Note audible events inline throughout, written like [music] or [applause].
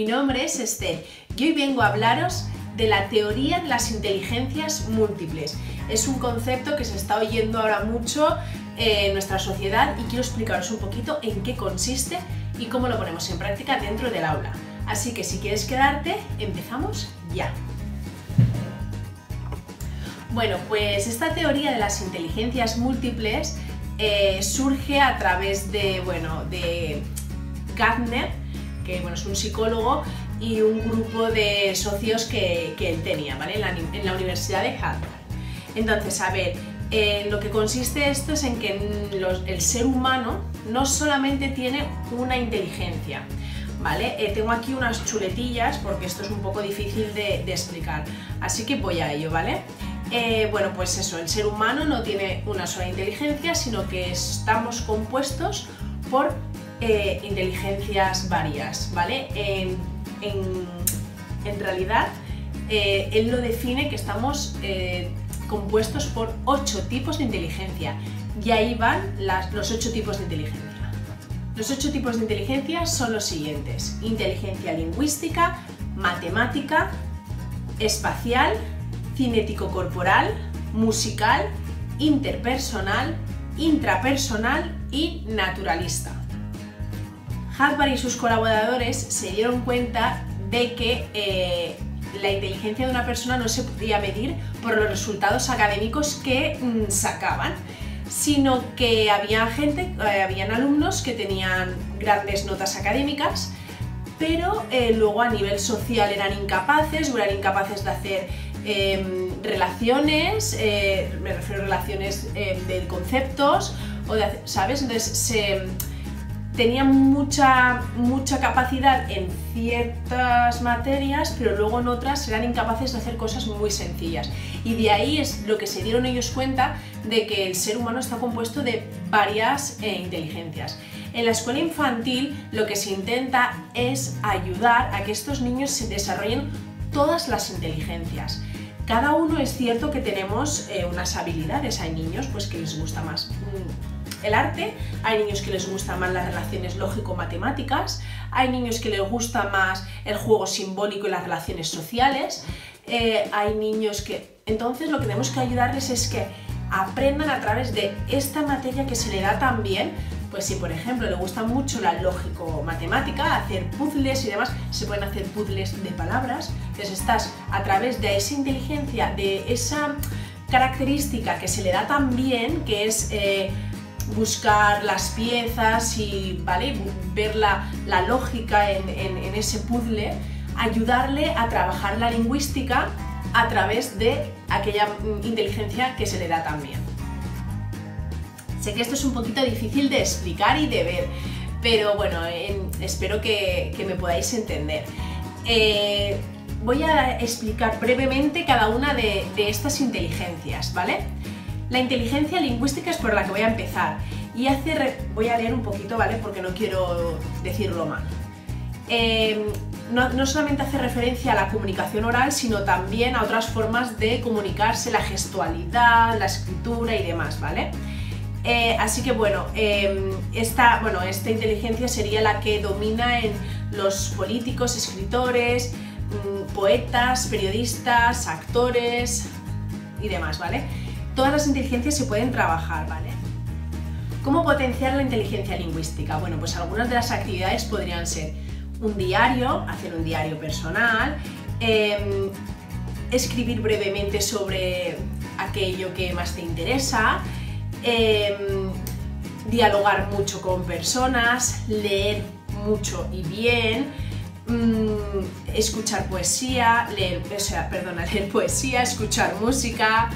mi nombre es Esther y hoy vengo a hablaros de la teoría de las inteligencias múltiples. Es un concepto que se está oyendo ahora mucho en nuestra sociedad y quiero explicaros un poquito en qué consiste y cómo lo ponemos en práctica dentro del aula. Así que si quieres quedarte, empezamos ya. Bueno, pues esta teoría de las inteligencias múltiples eh, surge a través de, bueno, de Gardner, que bueno, es un psicólogo, y un grupo de socios que, él tenía ¿vale? en, la, Universidad de Harvard. Entonces, a ver, eh, lo que consiste esto es en que el ser humano no solamente tiene una inteligencia, ¿vale? Eh, tengo aquí unas chuletillas porque esto es un poco difícil de, de explicar, así que voy a ello, ¿vale? Eh, bueno, pues eso, el ser humano no tiene una sola inteligencia, sino que estamos compuestos por eh, inteligencias varias, ¿vale? En, realidad, eh, él lo define que estamos compuestos por ocho tipos de inteligencia y ahí van los ocho tipos de inteligencia. Los ocho tipos de inteligencia son los siguientes. Inteligencia lingüística, matemática, espacial, cinético-corporal, musical, interpersonal, intrapersonal y naturalista. Harvard y sus colaboradores se dieron cuenta de que eh, la inteligencia de una persona no se podía medir por los resultados académicos que mm, sacaban, sino que había gente, eh, habían alumnos que tenían grandes notas académicas, pero eh, luego a nivel social eran incapaces o eran incapaces de hacer Em, relaciones, eh, me refiero a relaciones em, de conceptos, o ¿sabes? Entonces se, tenían mucha, mucha capacidad en ciertas materias, pero luego en otras eran incapaces de hacer cosas muy sencillas. Y de ahí es lo que se dieron ellos cuenta de que el ser humano está compuesto de varias eh, inteligencias. En la escuela infantil lo que se intenta es ayudar a que estos niños se desarrollen todas las inteligencias. Cada uno es cierto que tenemos eh, unas habilidades, hay niños pues que les gusta más mm, el arte, hay niños que les gustan más las relaciones lógico-matemáticas, hay niños que les gusta más el juego simbólico y las relaciones sociales, eh, hay niños que... Entonces lo que tenemos que ayudarles es que aprendan a través de esta materia que se le da tan bien. Pues si por ejemplo le gusta mucho la lógico-matemática, hacer puzzles y demás, se pueden hacer puzzles de palabras, entonces estás a través de esa inteligencia, de esa característica que se le da tan bien, que es eh, buscar las piezas y ¿vale? ver la, lógica en, en ese puzzle, ayudarle a trabajar la lingüística a través de aquella mm, inteligencia que se le da tan bien. Sé que esto es un poquito difícil de explicar y de ver, pero bueno, espero que, me podáis entender. Eh, voy a explicar brevemente cada una de, estas inteligencias, ¿vale? La inteligencia lingüística es por la que voy a empezar y hace voy a leer un poquito, ¿vale? Porque no quiero decirlo mal. Eh, no, no, solamente hace referencia a la comunicación oral, sino también a otras formas de comunicarse, la gestualidad, la escritura y demás, ¿vale? Eh, así que bueno, em, esta, bueno, esta inteligencia sería la que domina en los políticos, escritores, mm, poetas, periodistas, actores y demás, ¿vale? Todas las inteligencias se pueden trabajar, ¿vale? ¿Cómo potenciar la inteligencia lingüística? Bueno, pues algunas de las actividades podrían ser un diario, hacer un diario personal, em, escribir brevemente sobre aquello que más te interesa, Em, dialogar mucho con personas, leer mucho y bien, mm, escuchar poesía, leer, o sea, perdona, [laughs] leer poesía, escuchar música.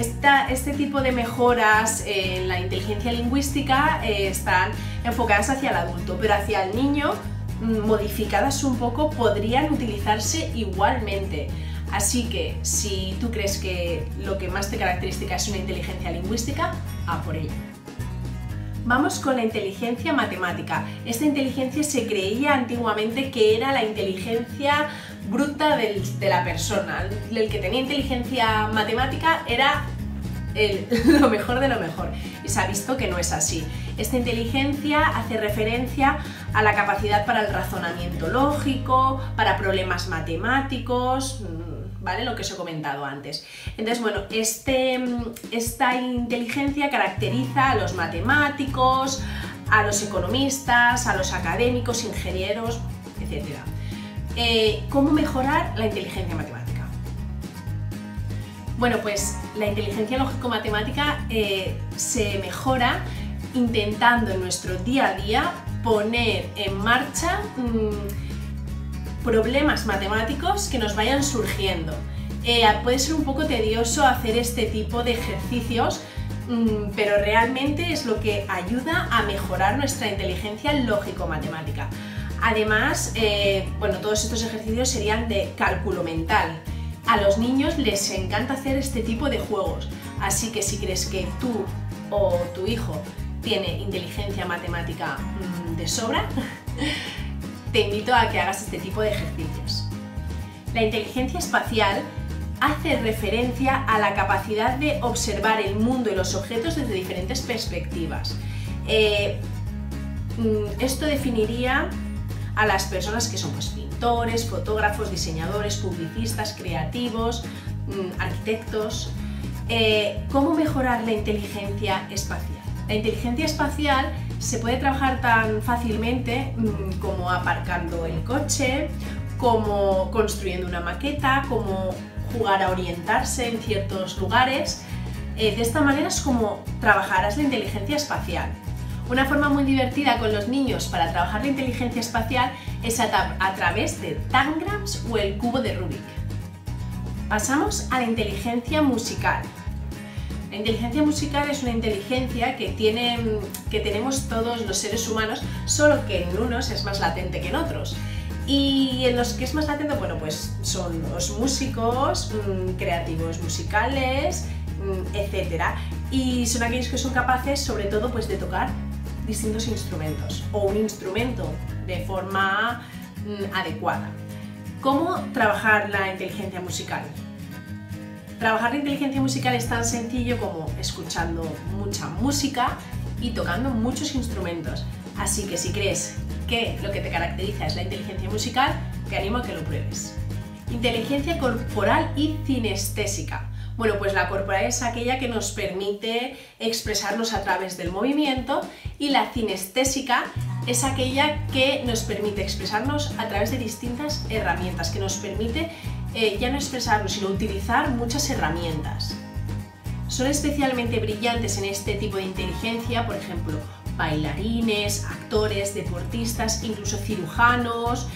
Este tipo de mejoras en la inteligencia lingüística eh, están enfocadas hacia el adulto, pero hacia el niño, mm, modificadas un poco, podrían utilizarse igualmente. Así que si tú crees que lo que más te caracteriza es una inteligencia lingüística, a por ella. Vamos con la inteligencia matemática. Esta inteligencia se creía antiguamente que era la inteligencia bruta de la persona. El que tenía inteligencia matemática era [laughs] lo mejor de lo mejor. Y se ha visto que no es así. Esta inteligencia hace referencia a la capacidad para el razonamiento lógico, para problemas matemáticos, ¿vale? Lo que os he comentado antes. Entonces, bueno, este, mm, esta inteligencia caracteriza a los matemáticos, a los economistas, a los académicos, ingenieros, etc. Eh, ¿Cómo mejorar la inteligencia matemática? Bueno, pues la inteligencia lógico-matemática eh, se mejora intentando en nuestro día a día poner en marcha mm, problemas matemáticos que nos vayan surgiendo. Eh, puede ser un poco tedioso hacer este tipo de ejercicios, mm, pero realmente es lo que ayuda a mejorar nuestra inteligencia lógico-matemática. Además, eh, bueno, todos estos ejercicios serían de cálculo mental. A los niños les encanta hacer este tipo de juegos, así que si crees que tú o tu hijo tiene inteligencia matemática mm, de sobra, [laughs] te invito a que hagas este tipo de ejercicios. La inteligencia espacial hace referencia a la capacidad de observar el mundo y los objetos desde diferentes perspectivas. Eh, mm, esto definiría a las personas que son pues, pintores, fotógrafos, diseñadores, publicistas, creativos, mm, arquitectos. Eh, ¿Cómo mejorar la inteligencia espacial? La inteligencia espacial se puede trabajar tan fácilmente mm, como aparcando el coche, como construyendo una maqueta, como jugar a orientarse en ciertos lugares. Eh, de esta manera es como trabajarás la inteligencia espacial. Una forma muy divertida con los niños para trabajar la inteligencia espacial es a, a través de tangrams o el cubo de Rubik. Pasamos a la inteligencia musical. La inteligencia musical es una inteligencia que, que tenemos todos los seres humanos, solo que en unos es más latente que en otros. Y en los que es más latente, bueno, pues son los músicos, mm, creativos musicales, mm, etc. Y son aquellos que son capaces, sobre todo, pues de tocar distintos instrumentos o un instrumento de forma mm, adecuada. ¿Cómo trabajar la inteligencia musical? Trabajar la inteligencia musical es tan sencillo como escuchando mucha música y tocando muchos instrumentos. Así que si crees que lo que te caracteriza es la inteligencia musical, te animo a que lo pruebes. Inteligencia corporal y cinestésica. Bueno, pues la corporal es aquella que nos permite expresarnos a través del movimiento y la cinestésica es aquella que nos permite expresarnos a través de distintas herramientas, que nos permite eh, ya no expresarnos, sino utilizar muchas herramientas. Son especialmente brillantes en este tipo de inteligencia, por ejemplo, bailarines, actores, deportistas, incluso cirujanos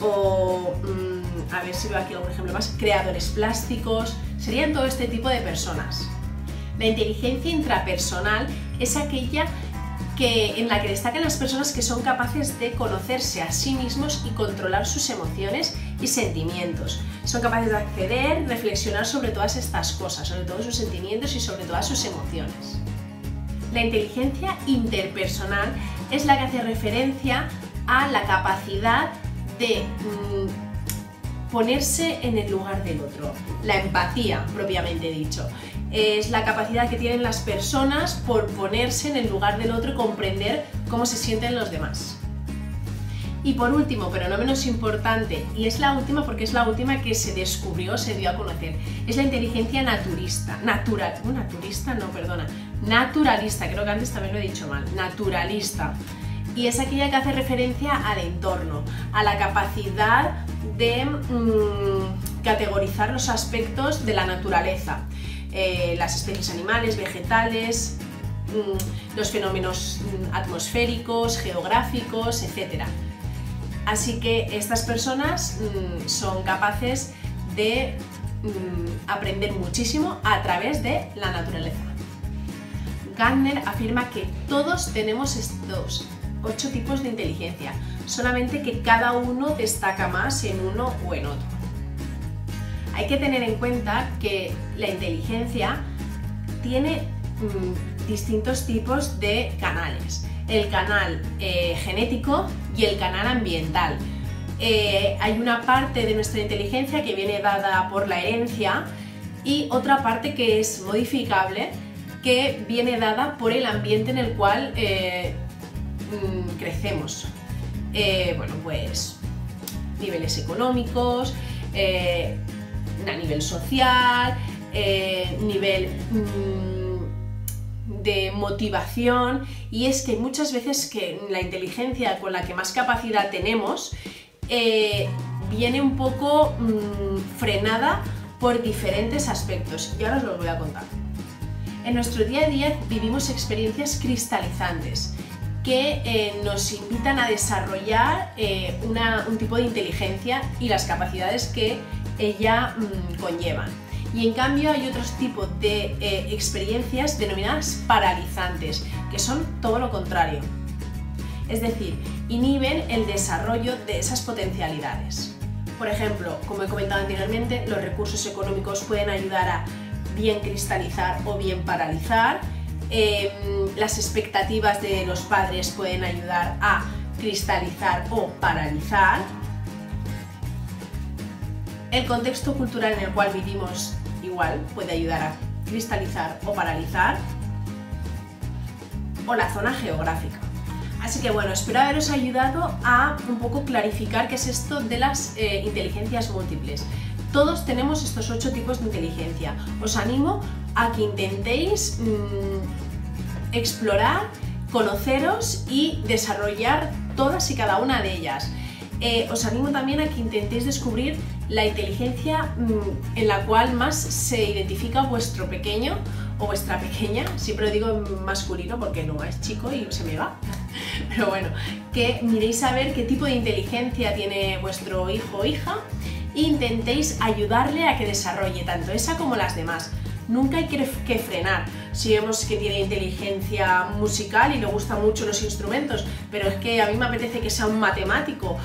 o, mm, a ver si veo aquí algún ejemplo más, creadores plásticos, serían todo este tipo de personas. La inteligencia intrapersonal es aquella que, en la que destacan las personas que son capaces de conocerse a sí mismos y controlar sus emociones y sentimientos. Son capaces de acceder, reflexionar sobre todas estas cosas, sobre todos sus sentimientos y sobre todas sus emociones. La inteligencia interpersonal es la que hace referencia a la capacidad de mm, ponerse en el lugar del otro, la empatía propiamente dicho. Es la capacidad que tienen las personas por ponerse en el lugar del otro y comprender cómo se sienten los demás. Y por último, pero no menos importante, y es la última porque es la última que se descubrió, se dio a conocer, es la inteligencia naturista. Natural, uh, no, perdona, naturalista, creo que antes también lo he dicho mal, naturalista. Y es aquella que hace referencia al entorno, a la capacidad de mm, categorizar los aspectos de la naturaleza, eh, las especies animales, vegetales, mm, los fenómenos mm, atmosféricos, geográficos, etc. Así que estas personas mm, son capaces de mm, aprender muchísimo a través de la naturaleza. Gardner afirma que todos tenemos estos ocho tipos de inteligencia, solamente que cada uno destaca más en uno o en otro. Hay que tener en cuenta que la inteligencia tiene mm, distintos tipos de canales el canal eh, genético y el canal ambiental. Eh, hay una parte de nuestra inteligencia que viene dada por la herencia y otra parte que es modificable que viene dada por el ambiente en el cual eh, mm, crecemos. Bueno, pues niveles económicos, a nivel social, nivel mm, de motivación y es que muchas veces que la inteligencia con la que más capacidad tenemos viene un poco mm, frenada por diferentes aspectos y ahora os los voy a contar. En nuestro día a día vivimos experiencias cristalizantes que eh, nos invitan a desarrollar eh, un tipo de inteligencia y las capacidades que ella mm, conllevan. Y en cambio hay otros tipos de eh, experiencias denominadas paralizantes, que son todo lo contrario. Es decir, inhiben el desarrollo de esas potencialidades. Por ejemplo, como he comentado anteriormente, los recursos económicos pueden ayudar a bien cristalizar o bien paralizar. Em, las expectativas de los padres pueden ayudar a cristalizar o paralizar. El contexto cultural en el cual vivimos puede ayudar a cristalizar o paralizar. O la zona geográfica. Así que bueno, espero haberos ayudado a un poco clarificar qué es esto de las eh, inteligencias múltiples. Todos tenemos estos ocho tipos de inteligencia. Os animo a que intentéis mm, explorar, conoceros y desarrollar todas y cada una de ellas. Eh, os animo también a que intentéis descubrir la inteligencia mm, en la cual más se identifica vuestro pequeño o vuestra pequeña, siempre lo digo masculino porque no es chico y se me va, [laughs] pero bueno, que miréis a ver qué tipo de inteligencia tiene vuestro hijo o hija e intentéis ayudarle a que desarrolle tanto esa como las demás. Nunca hay que frenar. Si vemos que tiene inteligencia musical y le gustan mucho los instrumentos, pero es que a mí me apetece que sea un matemático,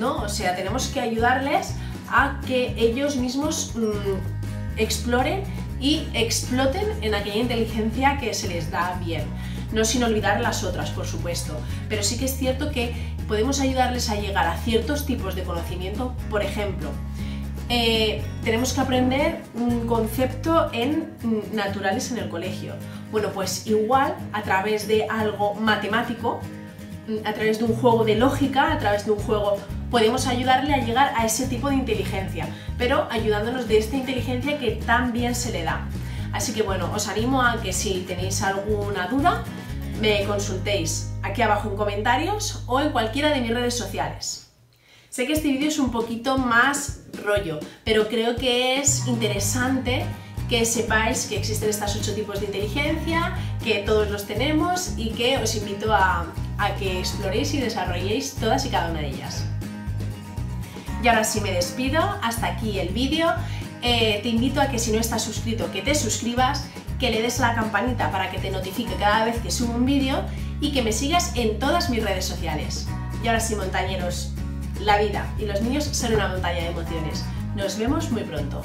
no, o sea, tenemos que ayudarles a que ellos mismos mm, exploren y exploten en aquella inteligencia que se les da bien. No sin olvidar las otras, por supuesto, pero sí que es cierto que podemos ayudarles a llegar a ciertos tipos de conocimiento, por ejemplo, eh, tenemos que aprender un concepto en mm, naturales en el colegio. Bueno, pues igual a través de algo matemático, mm, a través de un juego de lógica, a través de un juego podemos ayudarle a llegar a ese tipo de inteligencia, pero ayudándonos de esta inteligencia que tan bien se le da. Así que bueno, os animo a que si tenéis alguna duda, me consultéis aquí abajo en comentarios o en cualquiera de mis redes sociales. Sé que este vídeo es un poquito más rollo, pero creo que es interesante que sepáis que existen estos ocho tipos de inteligencia, que todos los tenemos y que os invito a, a que exploréis y desarrolléis todas y cada una de ellas. Y ahora sí me despido, hasta aquí el vídeo. Eh, te invito a que si no estás suscrito, que te suscribas, que le des a la campanita para que te notifique cada vez que subo un vídeo y que me sigas en todas mis redes sociales. Y ahora sí, montañeros, la vida y los niños son una montaña de emociones. Nos vemos muy pronto.